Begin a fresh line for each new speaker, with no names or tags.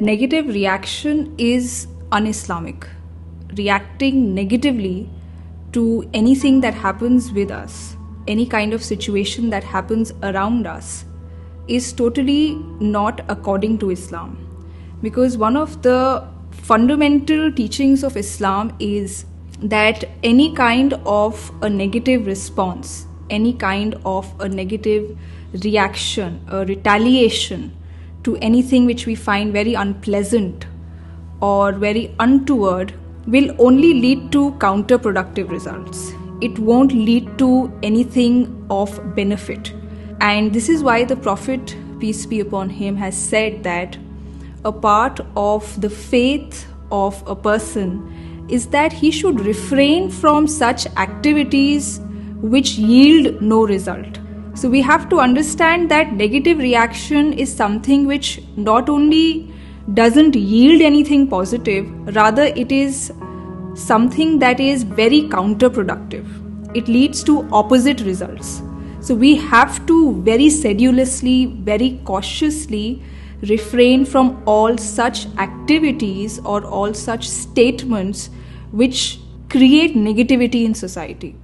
Negative reaction is un Islamic. Reacting negatively to anything that happens with us, any kind of situation that happens around us, is totally not according to Islam. Because one of the fundamental teachings of Islam is that any kind of a negative response, any kind of a negative reaction, a retaliation to anything which we find very unpleasant or very untoward will only lead to counterproductive results. It won't lead to anything of benefit. And this is why the Prophet, peace be upon him, has said that a part of the faith of a person is that he should refrain from such activities which yield no result. So we have to understand that negative reaction is something which not only doesn't yield anything positive, rather, it is something that is very counterproductive. It leads to opposite results. So we have to very sedulously, very cautiously refrain from all such activities or all such statements which create negativity in society.